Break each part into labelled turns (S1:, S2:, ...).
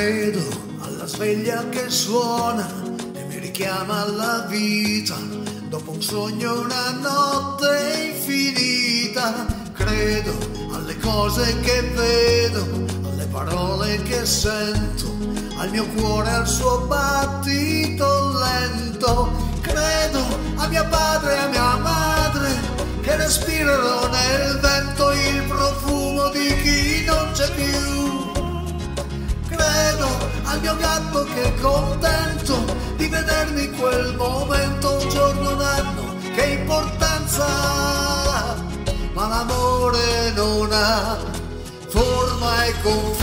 S1: Credo alla sveglia che suona e mi richiama alla vita. Dopo un sogno, una notte infinita. Credo alle cose che vedo, alle parole che sento, al mio cuore, al suo battito lento. Credo a mio padre e a mia madre che respirano mio gatto che è contento di vedermi quel momento, un giorno, un anno, che importanza, ma l'amore non ha forma e confini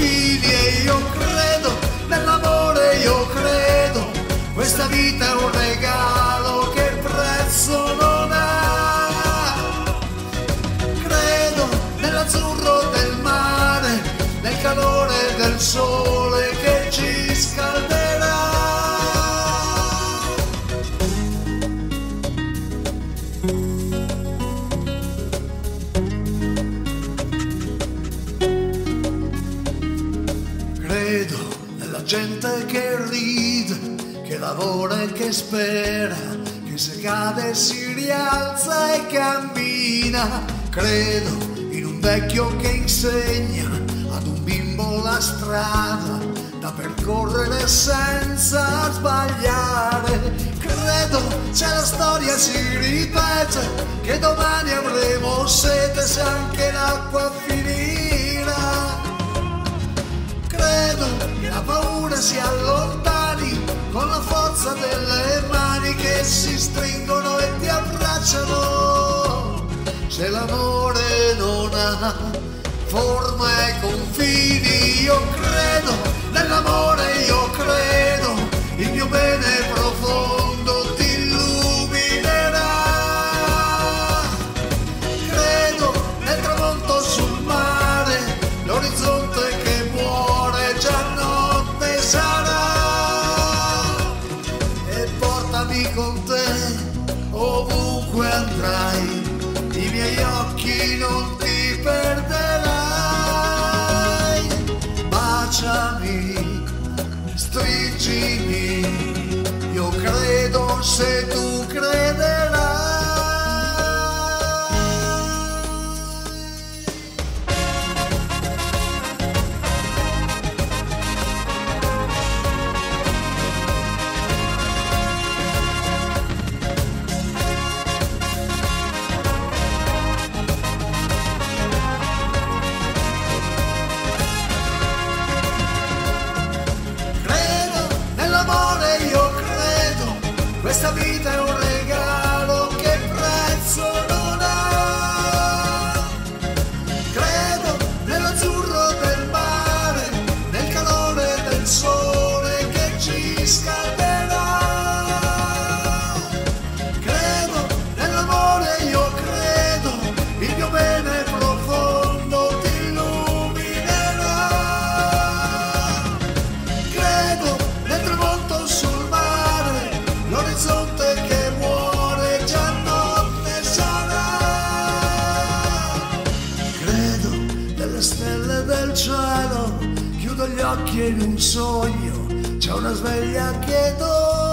S1: gente che ride, che lavora e che spera, che se cade si rialza e cammina. Credo in un vecchio che insegna ad un bimbo la strada da percorrere senza sbagliare. Credo se la storia si ripete, che domani avremo sete se anche l'acqua finirà. Si allontani con la forza delle mani che si stringono e ti abbracciano. Se l'amore non ha forma e confini, io credo nell'amore, io credo, il mio bene profondo portami con te ovunque andrai, i miei occhi non ti perderai. Baciami, stringimi, io credo se tu occhi in un sogno c'è una sveglia che dorme.